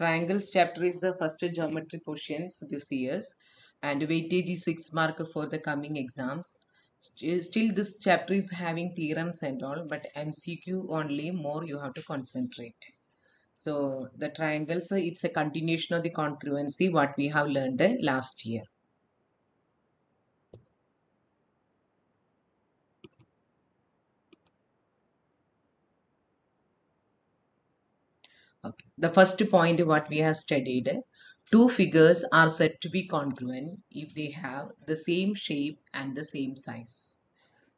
Triangles chapter is the first geometry portions this year's and weightage is 6 mark for the coming exams. Still this chapter is having theorems and all but MCQ only more you have to concentrate. So the triangles it's a continuation of the congruency what we have learned last year. Okay. The first point what we have studied, two figures are said to be congruent if they have the same shape and the same size.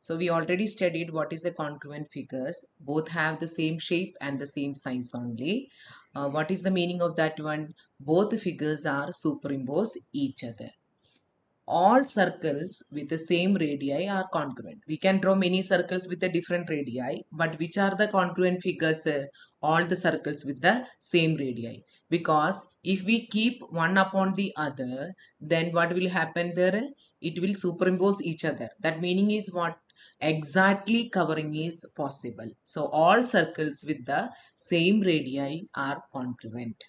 So we already studied what is the congruent figures. Both have the same shape and the same size only. Uh, what is the meaning of that one? Both figures are superimpose each other all circles with the same radii are congruent. We can draw many circles with a different radii, but which are the congruent figures? Uh, all the circles with the same radii. Because if we keep one upon the other, then what will happen there? It will superimpose each other. That meaning is what? Exactly covering is possible. So all circles with the same radii are congruent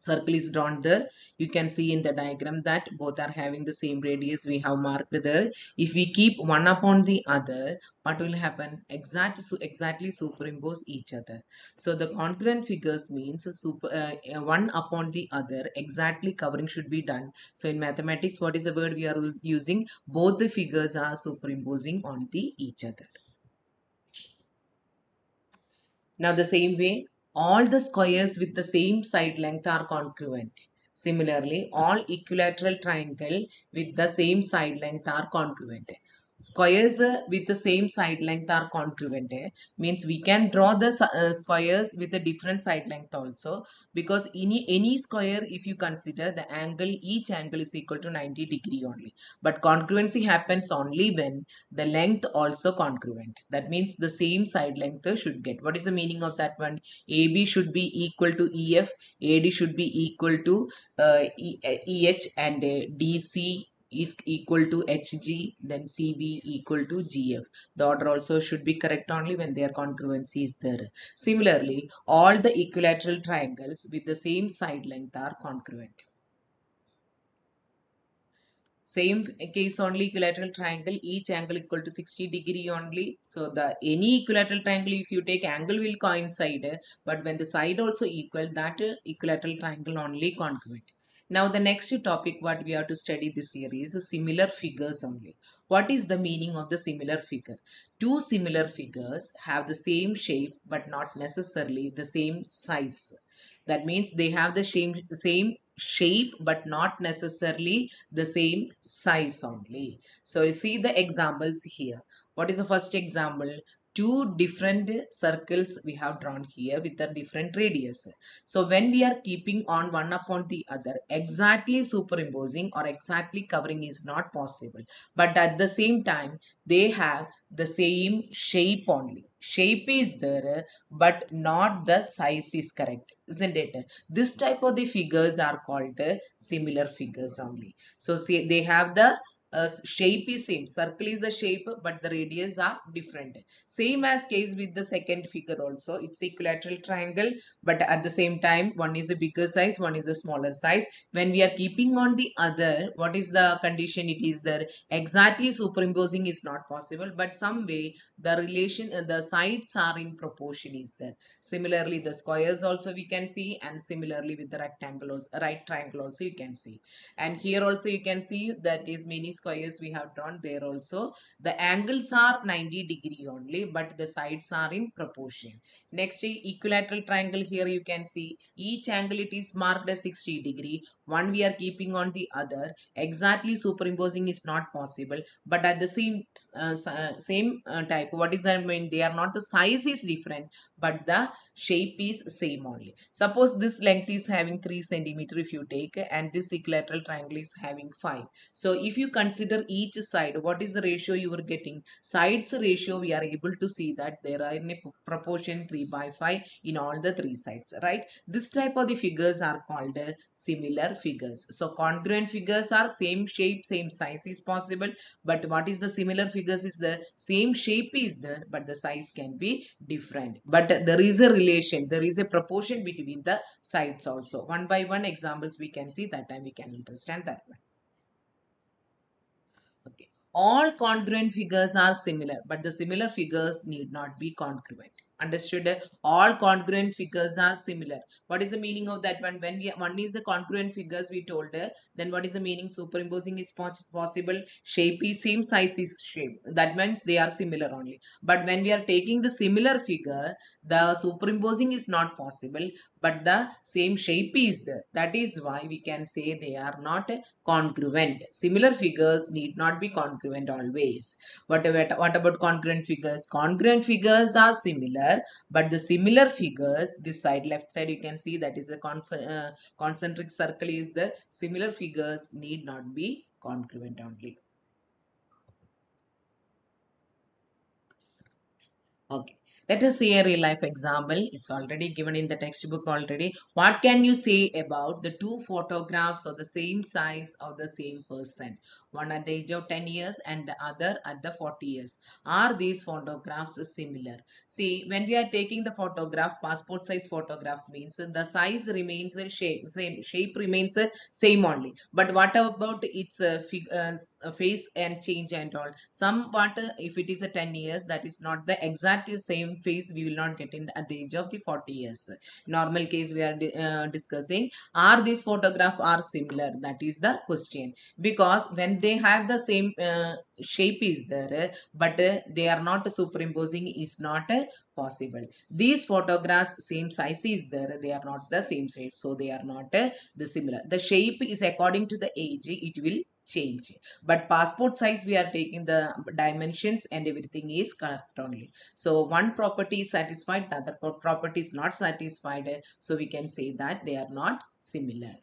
circle is drawn there you can see in the diagram that both are having the same radius. We have marked there if we keep one upon the other what will happen? Exact so exactly superimpose each other. So the congruent figures means super uh, one upon the other exactly covering should be done. So in mathematics what is the word we are using? Both the figures are superimposing on the each other. Now the same way all the squares with the same side length are congruent. Similarly, all equilateral triangle with the same side length are congruent. Squares with the same side length are congruent. eh, Means we can draw the uh, squares with a different side length also because any any square if you consider the angle each angle is equal to 90 degree only. But congruency happens only when the length also congruent. That means the same side length should get. What is the meaning of that one? AB should be equal to EF, AD should be equal to uh, EH, and uh, DC is equal to HG, then CB equal to GF. The order also should be correct only when their congruency is there. Similarly, all the equilateral triangles with the same side length are congruent. Same case only equilateral triangle, each angle equal to 60 degree only. So the any equilateral triangle, if you take angle will coincide, but when the side also equal, that equilateral triangle only congruent. Now the next topic what we have to study this year is similar figures only. What is the meaning of the similar figure? Two similar figures have the same shape but not necessarily the same size. That means they have the same same shape but not necessarily the same size only. So you see the examples here. What is the first example? Two different circles we have drawn here with a different radius. So when we are keeping on one upon the other, exactly superimposing or exactly covering is not possible. But at the same time, they have the same shape only. Shape is there, but not the size is correct, isn't it? This type of the figures are called similar figures only. So see, they have the shape is same. Circle is the shape but the radius are different. Same as case with the second figure also. It's equilateral triangle but at the same time one is a bigger size one is a smaller size. When we are keeping on the other what is the condition it is there? Exactly superimposing is not possible but some way the relation uh, the sides are in proportion is there. Similarly the squares also we can see and similarly with the rectangle also right triangle also you can see. And here also you can see that is many squares we have drawn there also the angles are 90 degree only but the sides are in proportion. Next equilateral triangle here you can see each angle it is marked as 60 degree one we are keeping on the other. Exactly superimposing is not possible but at the same uh, same uh, type what is that mean they are not the size is different but the shape is same only. Suppose this length is having 3 centimeter if you take and this equilateral triangle is having 5 so if you consider each side, what is the ratio you are getting? Sides ratio, we are able to see that there are in a proportion 3 by 5 in all the three sides, right? This type of the figures are called uh, similar figures. So congruent figures are same shape, same size is possible. But what is the similar figures is the same shape is there, but the size can be different. But there is a relation, there is a proportion between the sides also. One by one examples we can see that time we can understand that one. All congruent figures are similar, but the similar figures need not be congruent. Understood? All congruent figures are similar. What is the meaning of that one? When we one is the congruent figures we told, then what is the meaning? Superimposing is possible. Shape is same size is shape. That means they are similar only. But when we are taking the similar figure, the superimposing is not possible, but the same shape is there. That is why we can say they are not congruent. Similar figures need not be congruent always. What about, what about congruent figures? Congruent figures are similar but the similar figures this side left side you can see that is a con uh, concentric circle is the similar figures need not be congruent only okay let us see a real life example. It's already given in the textbook already. What can you say about the two photographs of the same size of the same person? One at the age of 10 years and the other at the 40 years. Are these photographs similar? See, when we are taking the photograph, passport size photograph means the size remains the shape, same shape remains the same only. But what about its uh, uh, face and change and all? Somewhat, uh, if it is a 10 years, that is not the exact same face we will not get in at the age of the 40 years. Normal case we are uh, discussing. Are these photographs are similar? That is the question. Because when they have the same uh, shape is there, but they are not superimposing is not possible. These photographs same size is there. They are not the same shape. So they are not uh, the similar. The shape is according to the age. It will change but passport size we are taking the dimensions and everything is correct only so one property is satisfied the other property is not satisfied so we can say that they are not similar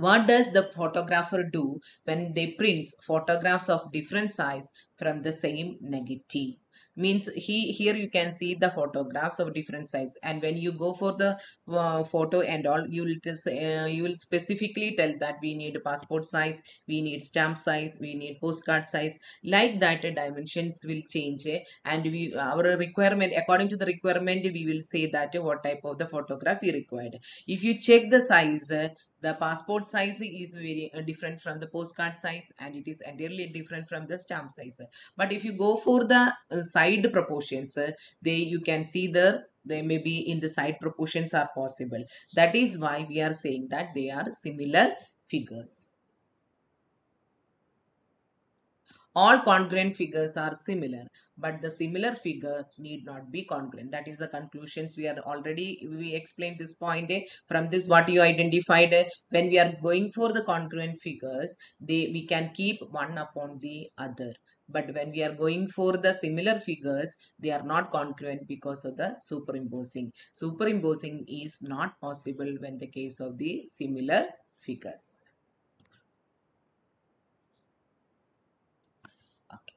what does the photographer do when they prints photographs of different size from the same negative means he here you can see the photographs of different size. And when you go for the uh, photo and all you will just uh, you will specifically tell that we need passport size we need stamp size we need postcard size. Like that uh, dimensions will change uh, and we our requirement according to the requirement we will say that what type of the photograph we required. If you check the size uh, the passport size is very uh, different from the postcard size and it is entirely different from the stamp size. But if you go for the uh, side proportions uh, they you can see the they may be in the side proportions are possible that is why we are saying that they are similar figures all congruent figures are similar but the similar figure need not be congruent that is the conclusions we are already we explained this point eh? from this what you identified eh? when we are going for the congruent figures they we can keep one upon the other but when we are going for the similar figures they are not congruent because of the superimposing superimposing is not possible when the case of the similar figures Okay.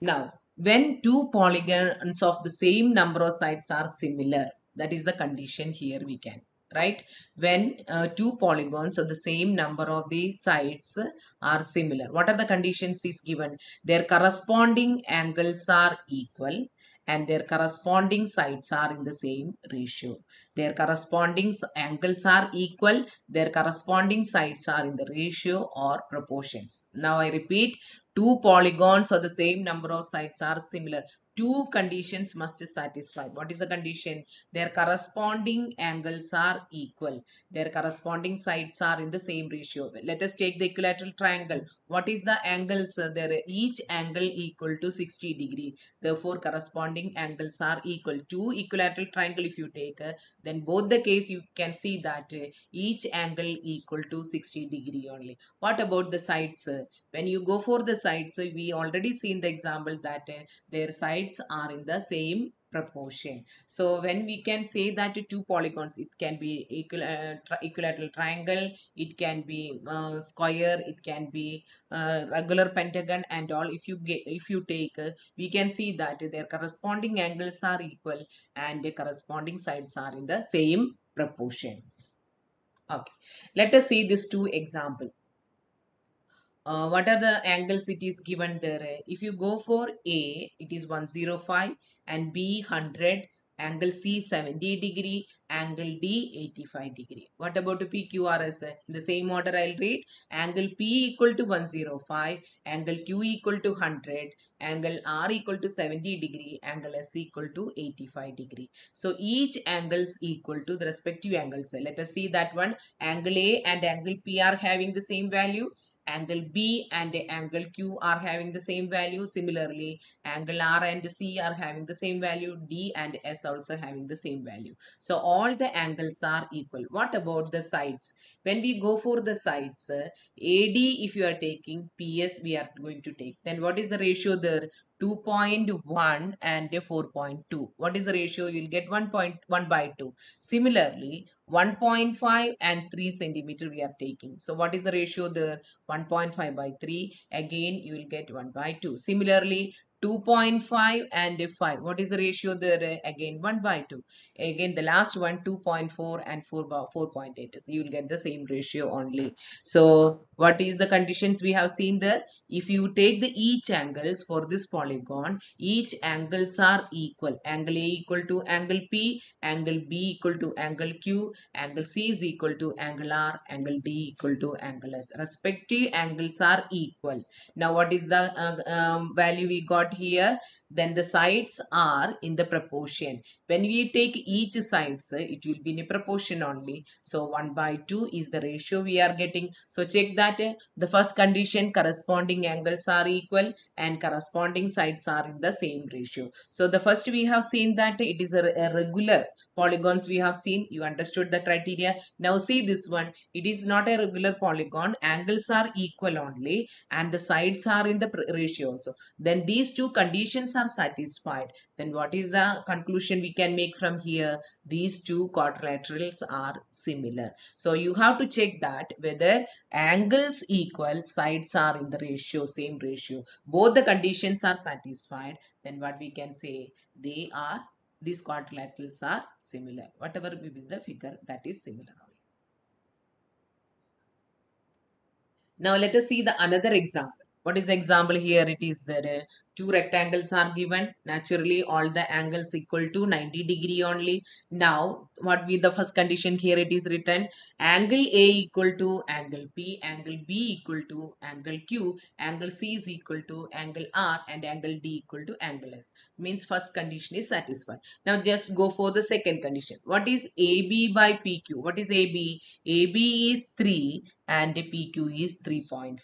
Now, when two polygons of the same number of sides are similar, that is the condition here we can right? When uh, two polygons of the same number of the sides are similar. What are the conditions is given? Their corresponding angles are equal and their corresponding sides are in the same ratio. Their corresponding angles are equal their corresponding sides are in the ratio or proportions. Now i repeat two polygons of the same number of sides are similar two conditions must be satisfied. What is the condition? Their corresponding angles are equal. Their corresponding sides are in the same ratio. Let us take the equilateral triangle. What is the angles? There each angle equal to 60 degree. Therefore, corresponding angles are equal. Two equilateral triangle if you take, uh, then both the case you can see that uh, each angle equal to 60 degree only. What about the sides? When you go for the sides, we already seen the example that uh, their sides sides are in the same proportion. So when we can say that two polygons, it can be equal, uh, tri equilateral triangle, it can be uh, square, it can be uh, regular pentagon and all. If you get, if you take, uh, we can see that their corresponding angles are equal and the corresponding sides are in the same proportion. Okay, let us see these two example. Uh, what are the angles it is given there? If you go for A, it is 105 and B 100, angle C 70 degree, angle D 85 degree. What about PQRS? In the same order I'll read. Angle P equal to 105, angle Q equal to 100, angle R equal to 70 degree, angle S equal to 85 degree. So each angles equal to the respective angles. Let us see that one. Angle A and angle P are having the same value angle B and angle Q are having the same value. Similarly, angle R and C are having the same value. D and S also having the same value. So all the angles are equal. What about the sides? When we go for the sides, AD if you are taking, PS we are going to take. Then what is the ratio there? 2.1 and 4.2. What is the ratio? You'll get 1.1 by 2. Similarly, 1.5 and 3 centimeter we are taking. So what is the ratio there? 1.5 by 3. Again, you will get 1 by 2. Similarly, 2.5 and 5. What is the ratio there? Again, 1 by 2. Again, the last one, 2.4 and 4 by 4.8. So you will get the same ratio only. So what is the conditions we have seen there? If you take the each angles for this polygon, each angles are equal. Angle A equal to angle P, angle B equal to angle Q, angle C is equal to angle R, angle D equal to angle S. Respective angles are equal. Now what is the uh, um, value we got here? Then the sides are in the proportion. When we take each sides, it will be in a proportion only. So 1 by 2 is the ratio we are getting. So check that the first condition corresponding angles are equal and corresponding sides are in the same ratio. So the first we have seen that it is a, a regular polygons we have seen. You understood the criteria. Now see this one. It is not a regular polygon. Angles are equal only and the sides are in the ratio also. Then these two conditions are satisfied. Then what is the conclusion we can make from here? These two quadrilaterals are similar. So you have to check that whether angles equal, sides are in the ratio, same ratio. Both the conditions are satisfied. Then what we can say? They are, these quadrilaterals are similar. Whatever will be the figure, that is similar. Now let us see the another example. What is the example here? It is uh, two rectangles are given. Naturally, all the angles equal to 90 degree only. Now, what be the first condition here? It is written angle A equal to angle P, angle B equal to angle Q, angle C is equal to angle R, and angle D equal to angle S. means first condition is satisfied. Now, just go for the second condition. What is AB by PQ? What is AB? AB is 3 and PQ is 3.5.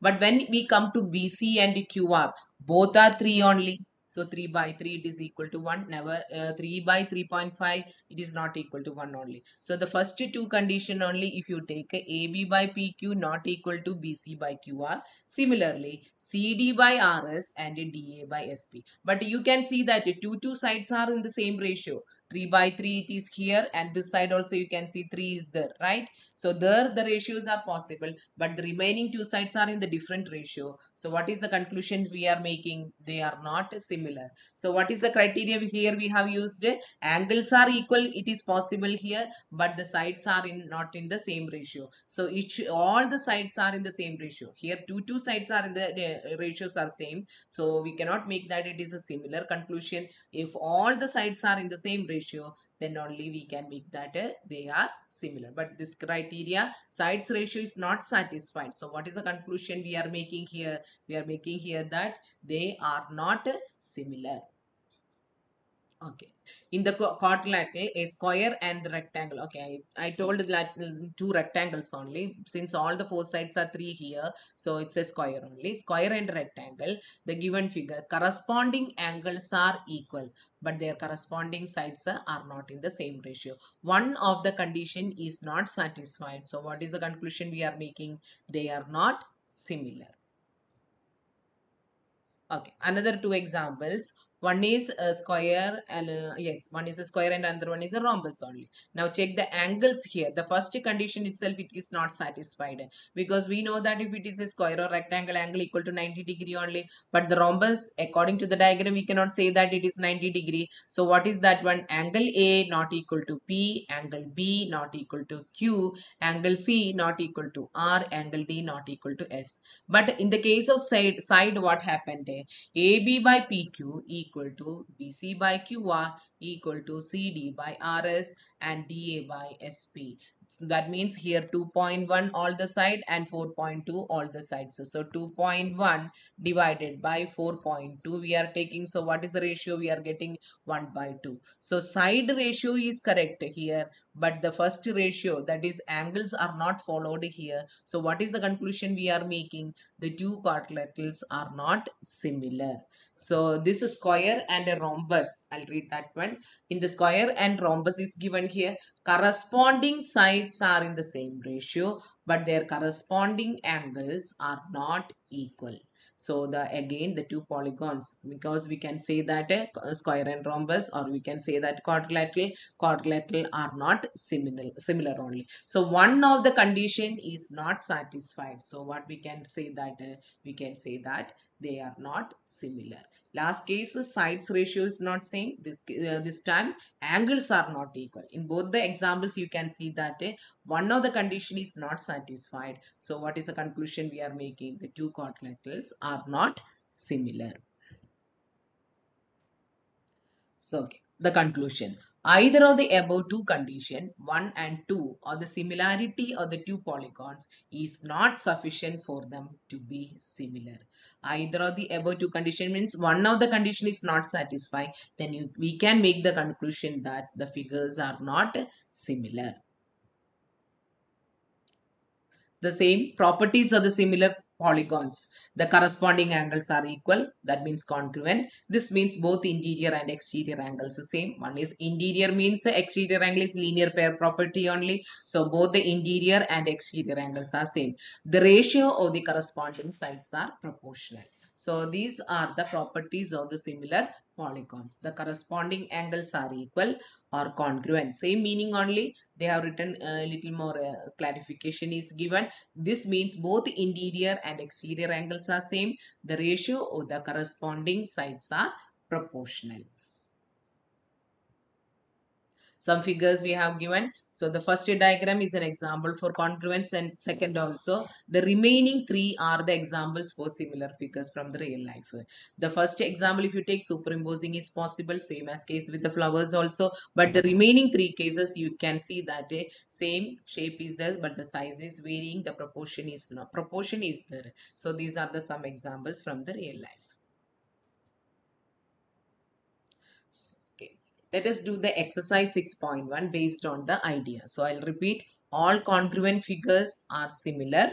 But when we come to BC and QR, both are 3 only. So 3 by 3 it is equal to 1. Never uh, 3 by 3.5 it is not equal to 1 only. So the first two condition only if you take AB by PQ not equal to BC by QR. Similarly CD by RS and DA by SP. But you can see that two two sides are in the same ratio. 3 by 3 it is here and this side also you can see 3 is there right? So there the ratios are possible but the remaining two sides are in the different ratio. So what is the conclusion we are making? They are not similar. So what is the criteria here we have used? Angles are equal it is possible here but the sides are in not in the same ratio. So each all the sides are in the same ratio. Here two two sides are in the, the ratios are same. So we cannot make that it is a similar conclusion. If all the sides are in the same ratio ratio then only we can make that uh, they are similar. But this criteria sides ratio is not satisfied. So what is the conclusion we are making here? We are making here that they are not uh, similar okay. In the quadrilateral a square and the rectangle. Okay I, I told that two rectangles only. Since all the four sides are three here so it's a square only. Square and rectangle the given figure. Corresponding angles are equal but their corresponding sides are not in the same ratio. One of the condition is not satisfied. So what is the conclusion we are making? They are not similar. Okay another two examples one is a square and uh, yes one is a square and another one is a rhombus only. Now check the angles here. The first condition itself it is not satisfied because we know that if it is a square or rectangle angle equal to 90 degree only but the rhombus according to the diagram we cannot say that it is 90 degree. So what is that one? Angle a not equal to p angle b not equal to q angle c not equal to r angle d not equal to s. But in the case of side side what happened? AB by PQ equal to BC by QR equal to CD by RS and DA by SP. That means here 2.1 all the side and 4.2 all the sides. So 2.1 divided by 4.2 we are taking. So what is the ratio? We are getting 1 by 2. So side ratio is correct here. But the first ratio that is angles are not followed here. So what is the conclusion we are making? The two quadrilaterals are not similar. So this is square and a rhombus. I'll read that one. In the square and rhombus is given here. Corresponding sides are in the same ratio, but their corresponding angles are not equal. So the again the two polygons because we can say that a square and rhombus or we can say that quadrilateral quadrilateral are not similar similar only. So one of the condition is not satisfied. So what we can say that uh, we can say that they are not similar. Last case sides ratio is not same. This uh, this time angles are not equal. In both the examples you can see that uh, one of the condition is not satisfied. So what is the conclusion we are making? The two quadrilaterals are not similar. So okay, the conclusion. Either of the above two condition, 1 and 2, or the similarity of the two polygons is not sufficient for them to be similar. Either of the above two condition means one of the condition is not satisfied, then you, we can make the conclusion that the figures are not similar. The same properties of the similar polygons. The corresponding angles are equal. That means congruent. This means both interior and exterior angles the same. One is interior means the exterior angle is linear pair property only. So both the interior and exterior angles are same. The ratio of the corresponding sides are proportional. So these are the properties of the similar polygons. The corresponding angles are equal or congruent. Same meaning only. They have written a little more uh, clarification is given. This means both interior and exterior angles are same. The ratio of the corresponding sides are proportional some figures we have given. So the first diagram is an example for congruence and second also the remaining three are the examples for similar figures from the real life. The first example if you take superimposing is possible same as case with the flowers also but the remaining three cases you can see that a same shape is there but the size is varying the proportion is not proportion is there. So these are the some examples from the real life. Let us do the exercise 6.1 based on the idea. So I'll repeat all congruent figures are similar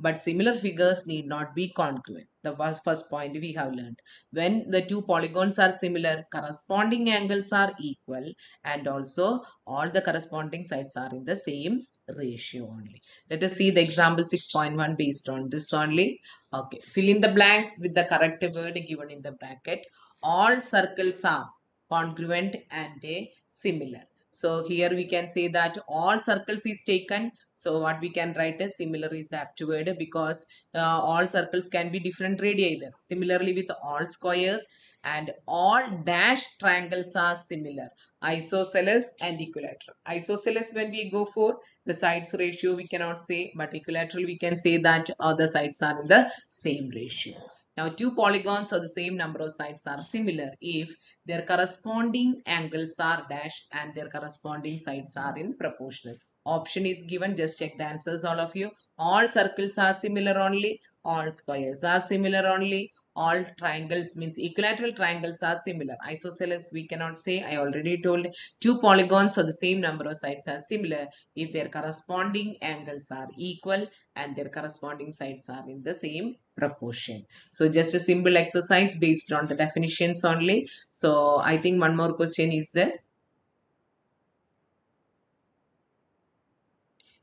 but similar figures need not be congruent. The first, point we have learned. When the two polygons are similar, corresponding angles are equal and also all the corresponding sides are in the same ratio only. Let us see the example 6.1 based on this only. Okay, fill in the blanks with the correct word given in the bracket. All circles are congruent and a similar. So here we can say that all circles is taken. So what we can write as similar is the apt word because uh, all circles can be different radii there. Similarly with all squares and all dash triangles are similar. Isosceles and equilateral. Isosceles when we go for the sides ratio we cannot say but equilateral we can say that other sides are in the same ratio. Now, two polygons of the same number of sides are similar if their corresponding angles are dash and their corresponding sides are in proportional. Option is given. Just check the answers, all of you. All circles are similar only. All squares are similar only. All triangles means equilateral triangles are similar. Isosceles we cannot say. I already told two polygons of the same number of sides are similar if their corresponding angles are equal and their corresponding sides are in the same proportion. So just a simple exercise based on the definitions only. So I think one more question is there.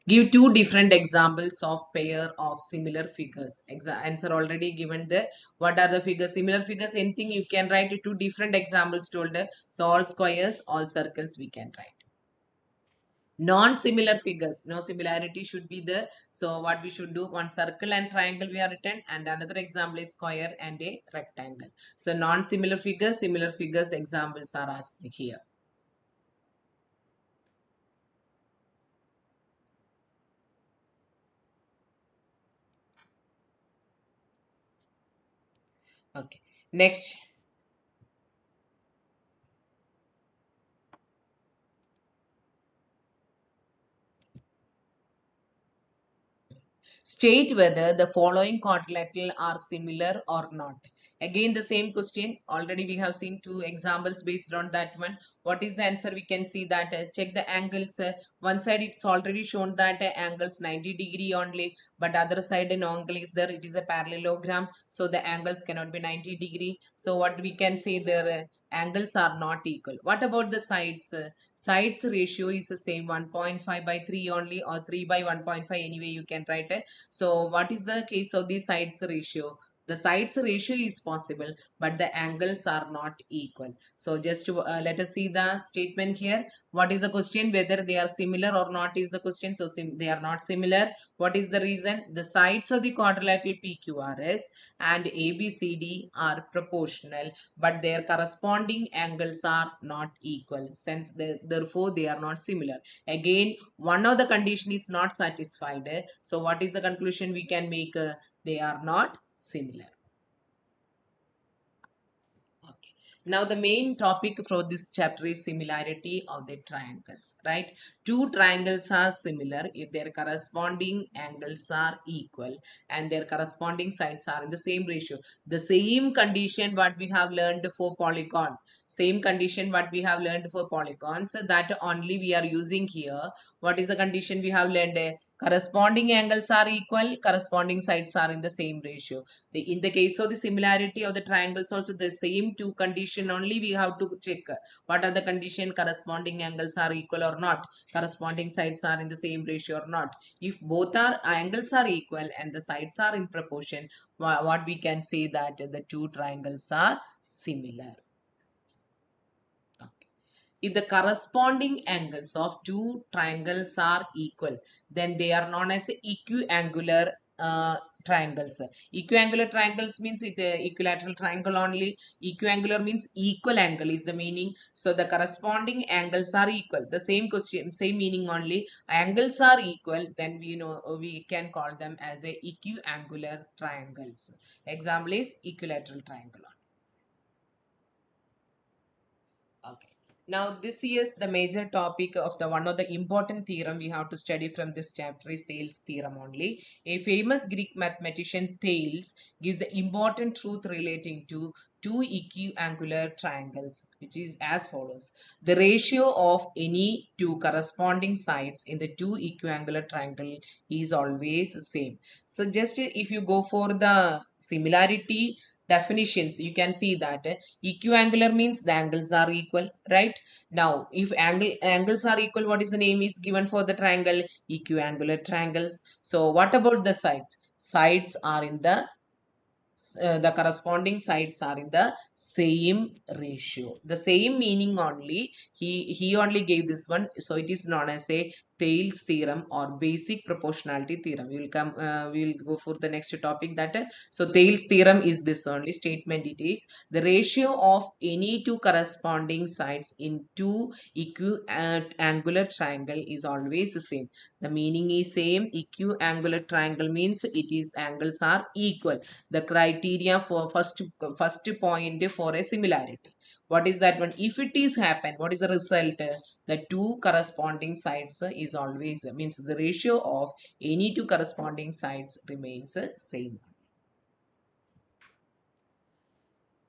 Give two different examples of pair of similar figures. Exa answer already given there. What are the figures? Similar figures, anything you can write two different examples told. So all squares, all circles we can write. Non-similar figures, no similarity should be there. So what we should do, one circle and triangle we are written and another example is square and a rectangle. So non-similar figures, similar figures examples are asked here. Okay. Next. State whether the following quadrilateral are similar or not. Again, the same question. Already we have seen two examples based on that one. What is the answer? We can see that uh, check the angles. Uh, one side it's already shown that uh, angles 90 degree only, but other side an angle is there. It is a parallelogram, so the angles cannot be 90 degree. So what we can say there angles are not equal. What about the sides? Uh, sides ratio is the same 1.5 by 3 only or 3 by 1.5 anyway you can write it. So what is the case of the sides ratio? The sides ratio is possible, but the angles are not equal. So just to, uh, let us see the statement here. What is the question? Whether they are similar or not is the question. So they are not similar. What is the reason? The sides of the quadrilateral PQRS and ABCD are proportional, but their corresponding angles are not equal. Since they, therefore they are not similar. Again, one of the condition is not satisfied. So what is the conclusion we can make? Uh, they are not similar. Okay. Now the main topic for this chapter is similarity of the triangles, right? Two triangles are similar if their corresponding angles are equal and their corresponding sides are in the same ratio. The same condition what we have learned for polygon. Same condition what we have learned for polygons that only we are using here. What is the condition we have learned? Corresponding angles are equal, corresponding sides are in the same ratio. The, in the case of the similarity of the triangles also the same two condition only we have to check what are the condition corresponding angles are equal or not, corresponding sides are in the same ratio or not. If both are angles are equal and the sides are in proportion, what we can say that the two triangles are similar. If the corresponding angles of two triangles are equal, then they are known as equiangular uh, triangles. Equiangular triangles means it uh, equilateral triangle only. Equiangular means equal angle is the meaning. So the corresponding angles are equal. The same question, same meaning only. Angles are equal, then we know we can call them as a equiangular triangles. Example is equilateral triangle. Okay. Now this is the major topic of the one of the important theorem we have to study from this chapter is Thales theorem only. A famous Greek mathematician Thales gives the important truth relating to two equiangular triangles which is as follows. The ratio of any two corresponding sides in the two equiangular triangle is always the same. So just if you go for the similarity definitions you can see that uh, equiangular means the angles are equal right? Now if angle angles are equal what is the name is given for the triangle? Equiangular triangles. So what about the sides? Sides are in the uh, the corresponding sides are in the same ratio. The same meaning only he he only gave this one so it is known as a Thales theorem or basic proportionality theorem. We will come, uh, we will go for the next topic that. So Thales theorem is this only statement. It is the ratio of any two corresponding sides in two equiangular triangle is always the same. The meaning is same. Equiangular triangle means it is angles are equal. The criteria for first first point for a similarity what is that one if it is happen what is the result the two corresponding sides is always means the ratio of any two corresponding sides remains same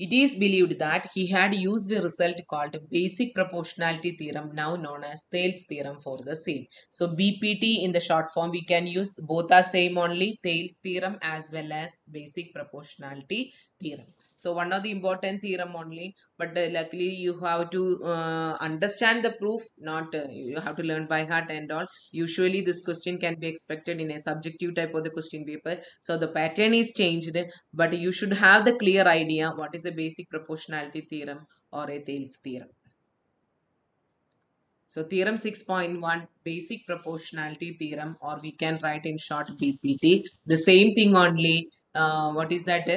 it is believed that he had used a result called basic proportionality theorem, now known as Thales theorem for the same. So BPT in the short form, we can use both are same only Thales theorem as well as basic proportionality theorem. So one of the important theorem only, but uh, luckily you have to uh, understand the proof, not uh, you have to learn by heart and all. Usually this question can be expected in a subjective type of the question paper. So the pattern is changed, but you should have the clear idea what is the basic proportionality theorem or a Thales theorem. So theorem 6.1 basic proportionality theorem or we can write in short BPT. The same thing only uh, what is that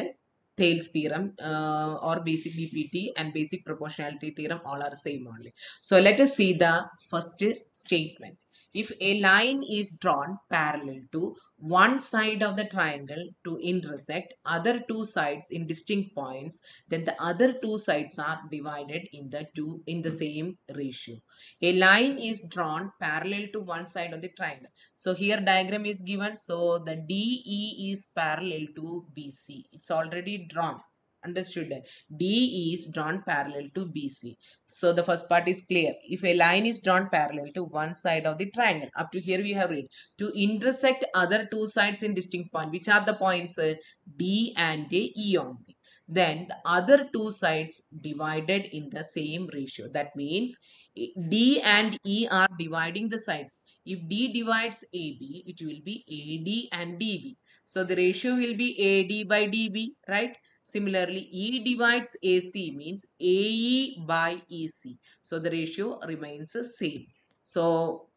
Thales theorem uh, or basic BPT and basic proportionality theorem all are same only. So let us see the first statement. If a line is drawn parallel to one side of the triangle to intersect other two sides in distinct points, then the other two sides are divided in the two in the same ratio. A line is drawn parallel to one side of the triangle. So here diagram is given. So the DE is parallel to BC. It's already drawn understood D is drawn parallel to BC. So the first part is clear. If a line is drawn parallel to one side of the triangle, up to here we have read, to intersect other two sides in distinct point, which are the points uh, D and E only. Then the other two sides divided in the same ratio. That means D and E are dividing the sides. If D divides AB, it will be AD and DB. So the ratio will be AD by DB, right? Similarly, E divides AC means AE by EC. So the ratio remains the same. So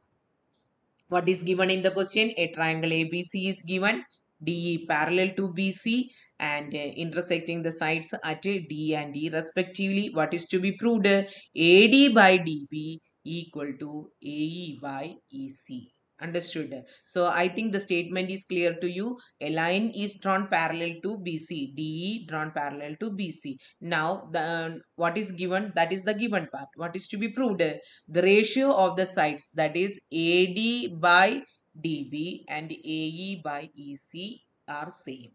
what is given in the question? A triangle ABC is given. DE parallel to BC and uh, intersecting the sides at D and E respectively. What is to be proved? AD by DB equal to AE by EC understood. So i think the statement is clear to you. A line is drawn parallel to bc de drawn parallel to bc now the what is given? That is the given part. What is to be proved? The ratio of the sides that is ad by db and ae by ec are same.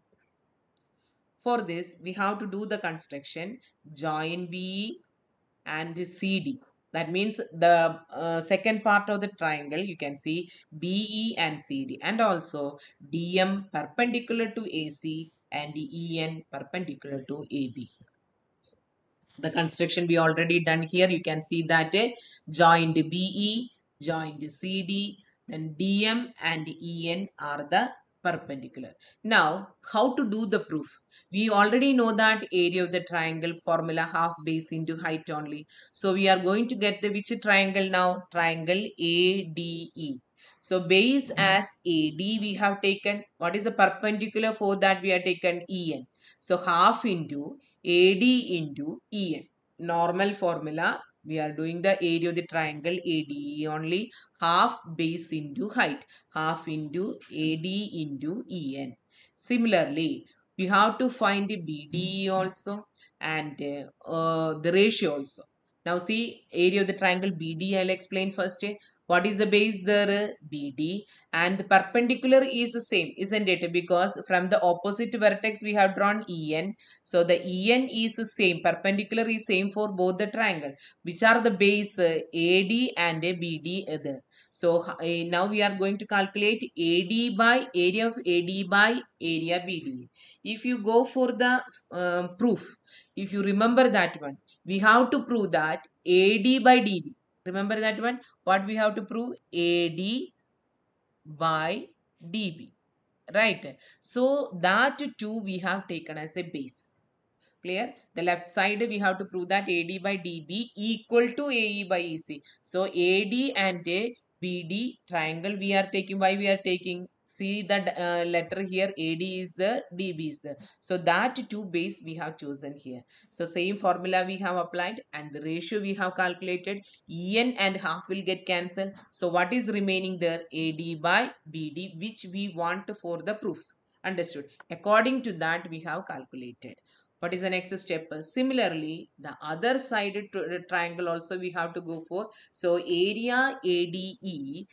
For this we have to do the construction join be and cd that means the uh, second part of the triangle, you can see BE and CD and also DM perpendicular to AC and EN perpendicular to AB. The construction we already done here, you can see that uh, joined BE, joined CD, then DM and EN are the perpendicular. Now, how to do the proof? We already know that area of the triangle formula half base into height only. So, we are going to get the which triangle now? Triangle ADE. So, base hmm. as AD we have taken. What is the perpendicular for that we have taken EN. So, half into AD into EN. Normal formula we are doing the area of the triangle ADE only half base into height half into AD into EN. Similarly, we have to find the BDE also and uh, uh, the ratio also. Now see area of the triangle BD I'll explain first. What is the base there? BD and the perpendicular is the same isn't it? Because from the opposite vertex we have drawn EN. So the EN is the same. Perpendicular is same for both the triangle. Which are the base AD and BD. So uh, now we are going to calculate AD by area of AD by area BD. If you go for the uh, proof, if you remember that one, we have to prove that AD by DB Remember that one? What we have to prove? AD by DB. Right. So that two we have taken as a base. Clear? The left side we have to prove that AD by DB equal to AE by EC. So AD and BD triangle we are taking. Why we are taking? see that uh, letter here AD is the DB is the. So that two base we have chosen here. So same formula we have applied and the ratio we have calculated EN and half will get cancelled. So what is remaining there AD by BD which we want for the proof. Understood. According to that we have calculated. What is the next step? Similarly, the other side triangle also we have to go for. So area ADE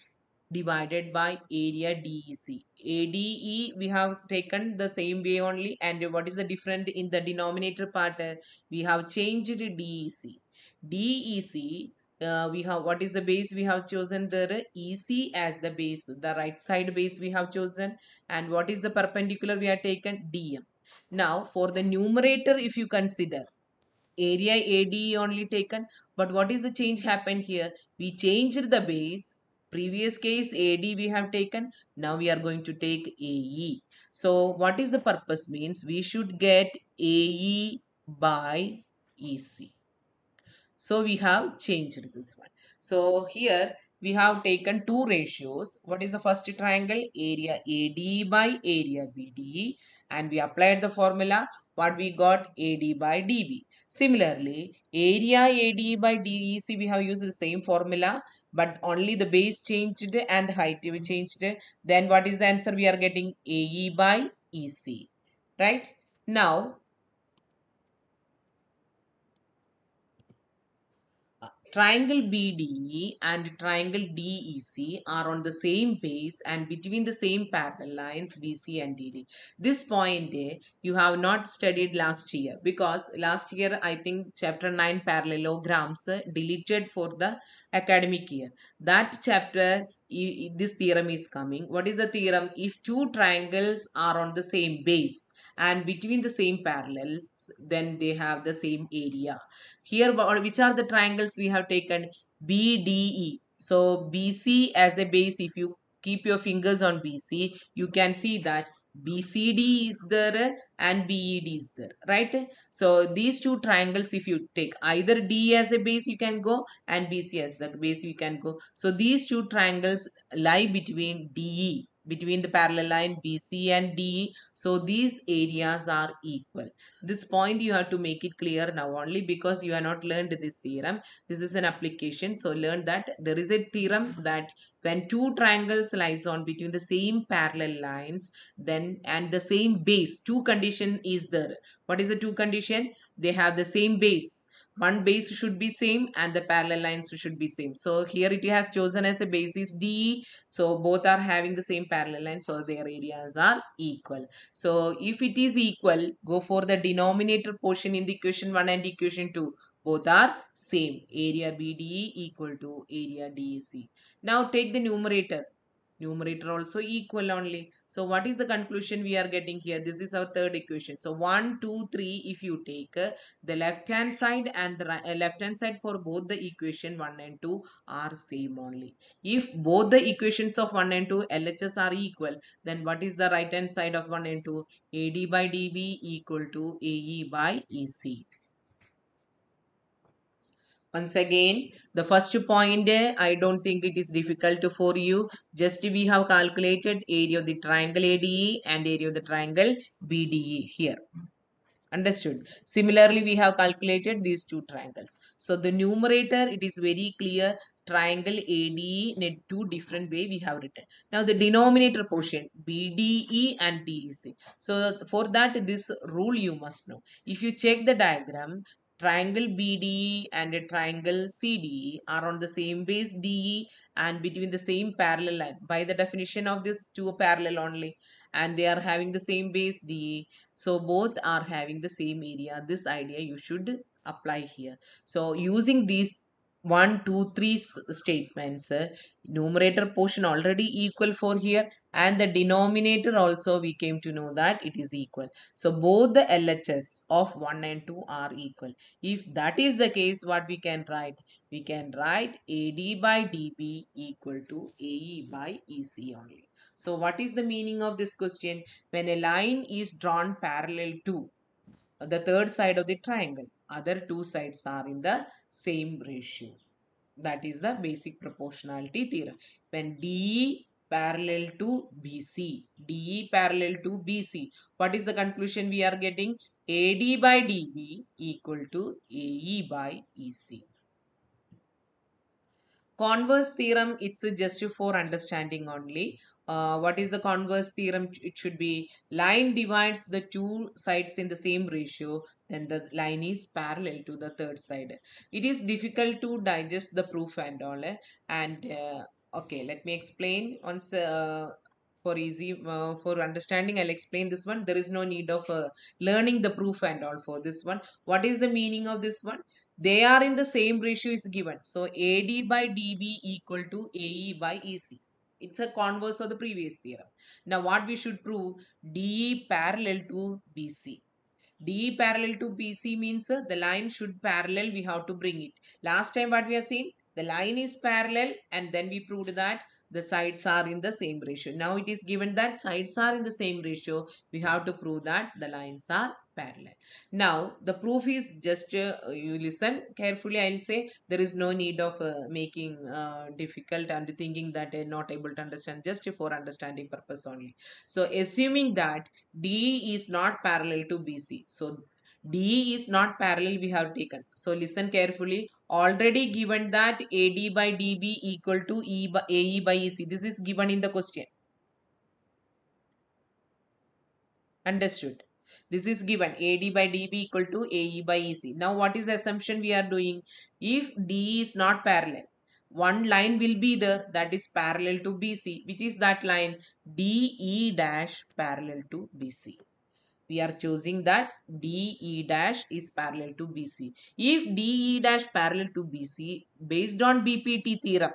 divided by area DEC. ADE we have taken the same way only and what is the different in the denominator part we have changed DEC. DEC uh, we have what is the base we have chosen the EC as the base the right side base we have chosen and what is the perpendicular we have taken DM. Now for the numerator, if you consider area ADE only taken, but what is the change happened here? We changed the base. Previous case AD we have taken. Now we are going to take AE. So what is the purpose means? We should get AE by EC. So we have changed this one. So here we have taken two ratios. What is the first triangle? Area AD by area BDE and we applied the formula. What we got? AD by DB. Similarly, area AD by DEC we have used the same formula but only the base changed and the height we changed. Then what is the answer? We are getting AE by EC. Right? Now triangle BDE and triangle DEC are on the same base and between the same parallel lines BC and DE. This point eh, you have not studied last year because last year I think chapter 9 parallelograms eh, deleted for the academic year. That chapter this theorem is coming. What is the theorem? If two triangles are on the same base and between the same parallels then they have the same area here which are the triangles we have taken bde so bc as a base if you keep your fingers on bc you can see that BCD is there and BED is there, right? So these two triangles, if you take either D as a base, you can go and BC as the base, you can go. So these two triangles lie between DE between the parallel line BC and DE. So these areas are equal. This point you have to make it clear now only because you have not learned this theorem. This is an application. So learn that there is a theorem that when two triangles lies on between the same parallel lines then and the same base, two condition is there. What is the two condition? They have the same base one base should be same and the parallel lines should be same. So here it has chosen as a basis D. So both are having the same parallel line. So their areas are equal. So if it is equal, go for the denominator portion in the equation 1 and equation 2. Both are same. Area BDE equal to area DEC. Now take the numerator numerator also equal only. So what is the conclusion we are getting here? This is our third equation. So 1, 2, 3 if you take uh, the left hand side and the uh, left hand side for both the equation 1 and 2 are same only. If both the equations of 1 and 2 LHS are equal then what is the right hand side of 1 and 2? AD by DB equal to AE by EC. Once again, the first point, eh, I don't think it is difficult for you. Just we have calculated area of the triangle ADE and area of the triangle BDE here. Understood. Similarly, we have calculated these two triangles. So the numerator, it is very clear. Triangle ADE in a two different way we have written. Now the denominator portion BDE and DEC. So for that this rule you must know. If you check the diagram, triangle BDE and a triangle CDE are on the same base DE and between the same parallel line by the definition of this two parallel only and they are having the same base DE. So both are having the same area. This idea you should apply here. So using these one, two, three statements, numerator portion already equal for here and the denominator also we came to know that it is equal. So both the LHS of 1 and 2 are equal. If that is the case, what we can write? We can write AD by DB equal to AE by EC only. So what is the meaning of this question? When a line is drawn parallel to the third side of the triangle, other two sides are in the same ratio. That is the basic proportionality theorem. When DE parallel to BC, DE parallel to BC, what is the conclusion we are getting? AD by DB equal to AE by EC. Converse theorem, it's just for understanding only. Uh, what is the converse theorem? It should be line divides the two sides in the same ratio, then the line is parallel to the third side. It is difficult to digest the proof and all. Eh? And uh, okay, let me explain once uh, for easy uh, for understanding i'll explain this one there is no need of uh, learning the proof and all for this one what is the meaning of this one they are in the same ratio is given. So AD by DB equal to AE by EC. It's a converse of the previous theorem. Now what we should prove? DE parallel to BC. DE parallel to BC means uh, the line should parallel, we have to bring it. Last time what we have seen? The line is parallel and then we proved that the sides are in the same ratio. Now it is given that sides are in the same ratio. We have to prove that the lines are parallel. Now the proof is just uh, you listen carefully. I'll say there is no need of uh, making uh, difficult and thinking that uh, not able to understand just for understanding purpose only. So assuming that D is not parallel to BC. So D is not parallel we have taken. So listen carefully. Already given that AD by DB equal to E by AE by EC. This is given in the question. Understood. This is given AD by DB equal to AE by EC. Now what is the assumption we are doing? If D is not parallel, one line will be there that is parallel to BC. Which is that line? DE dash parallel to BC we are choosing that DE dash is parallel to BC. If DE dash parallel to BC, based on BPT theorem,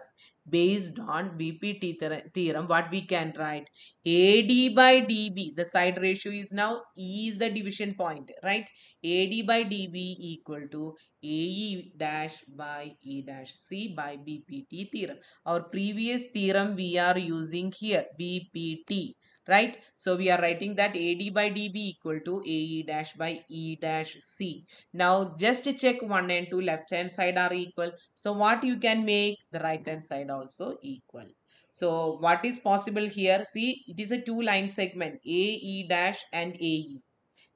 based on BPT theorem, what we can write? AD by DB, the side ratio is now E is the division point, right? AD by DB equal to AE dash by E dash C by BPT theorem. Our previous theorem we are using here, BPT right? So we are writing that AD by DB equal to AE dash by E dash C. Now just check 1 and 2 left hand side are equal. So what you can make the right hand side also equal. So what is possible here? See it is a two line segment AE dash and AE.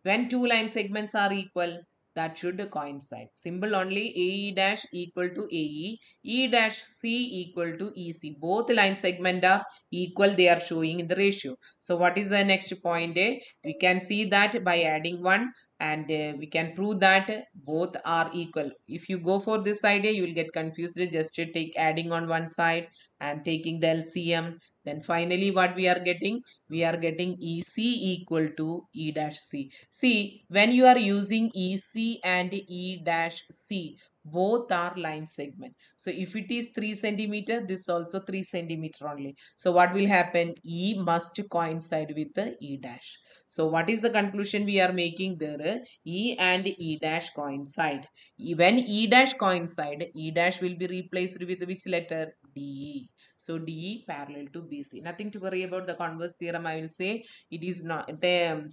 When two line segments are equal, that should coincide. Symbol only AE dash equal to AE, E dash C equal to EC. Both line segment are equal they are showing in the ratio. So what is the next point? Eh, we can see that by adding 1 and uh, we can prove that both are equal. If you go for this idea, eh, you will get confused. Just take adding on one side and taking the LCM. Then finally what we are getting? We are getting EC equal to E dash C. See, when you are using EC and E dash C, both are line segment. So if it is 3 centimeter, this also 3 centimeter only. So what will happen? E must coincide with the E dash. So what is the conclusion we are making there? E and E dash coincide. When E dash coincide, E dash will be replaced with which letter? D. So D parallel to BC. Nothing to worry about the converse theorem. I will say it is not a um,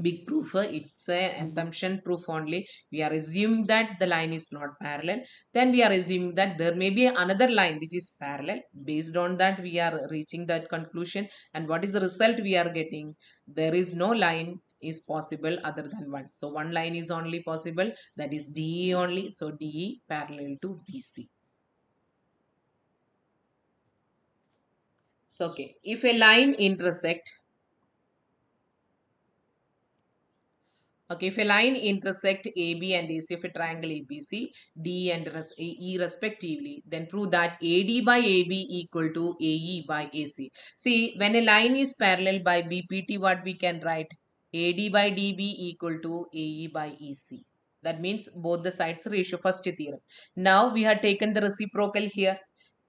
big proof it's a mm-hmm. assumption proof only. We are assuming that the line is not parallel. Then we are assuming that there may be another line which is parallel. Based on that we are reaching that conclusion. And what is the result we are getting? There is no line is possible other than one. So one line is only possible. That is DE only. So DE parallel to BC so okay if a line intersect Okay, if a line intersect AB and AC of a triangle ABC, D and E respectively, then prove that AD by AB equal to AE by AC. See, when a line is parallel by BPT, what we can write? AD by DB equal to AE by EC. That means both the sides ratio, first theorem. Now we have taken the reciprocal here.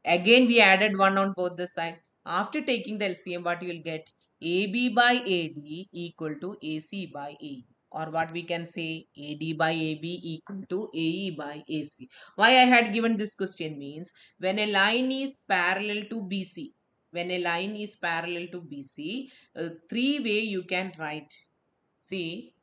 Again, we added one on both the sides. After taking the LCM, what you will get? AB by AD equal to AC by AE or what we can say AD by AB equal to AE by AC. Why I had given this question means when a line is parallel to BC, when a line is parallel to BC, uh, three way you can write. See,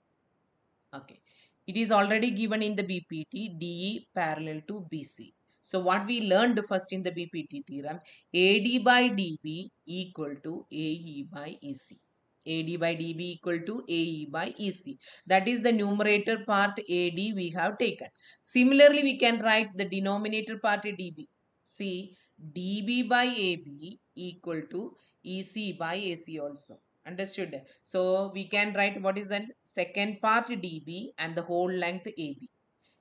okay. It is already given in the BPT DE parallel to BC. So what we learned first in the BPT theorem, AD by DB equal to AE by EC. AD by DB equal to AE by EC. That is the numerator part AD we have taken. Similarly, we can write the denominator part DB. See, DB by AB equal to EC by AC also. Understood? So, we can write what is the second part DB and the whole length AB.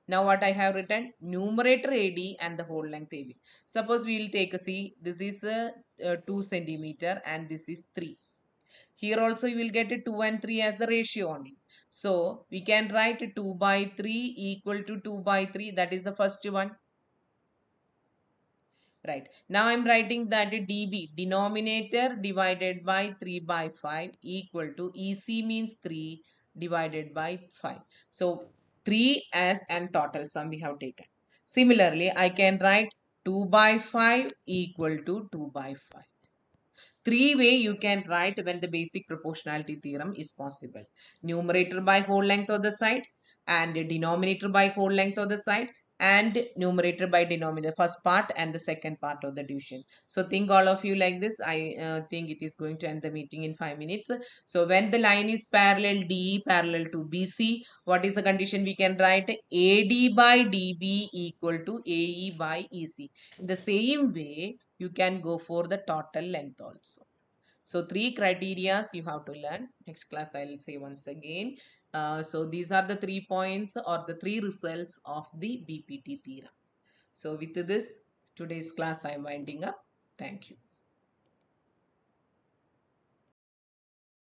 Now what I have written numerator AD and the whole length AB. Suppose we will take a C. This is a, a 2 centimeter and this is 3. Here also you will get a 2 and 3 as the ratio only. So we can write 2 by 3 equal to 2 by 3. That is the first one. Right. Now I'm writing that dB, denominator divided by 3 by 5 equal to EC means 3 divided by 5. So 3 as and total sum we have taken. Similarly, I can write 2 by 5 equal to 2 by 5 three way you can write when the basic proportionality theorem is possible. Numerator by whole length of the side and denominator by whole length of the side and numerator by denominator first part and the second part of the division. So think all of you like this. I uh, think it is going to end the meeting in five minutes. So when the line is parallel d parallel to bc what is the condition we can write? Ad by db equal to ae by ec in the same way you can go for the total length also. So three criterias you have to learn. Next class i'll say once again uh, so these are the three points or the three results of the bpt theorem. So with this today's class i'm winding up. Thank you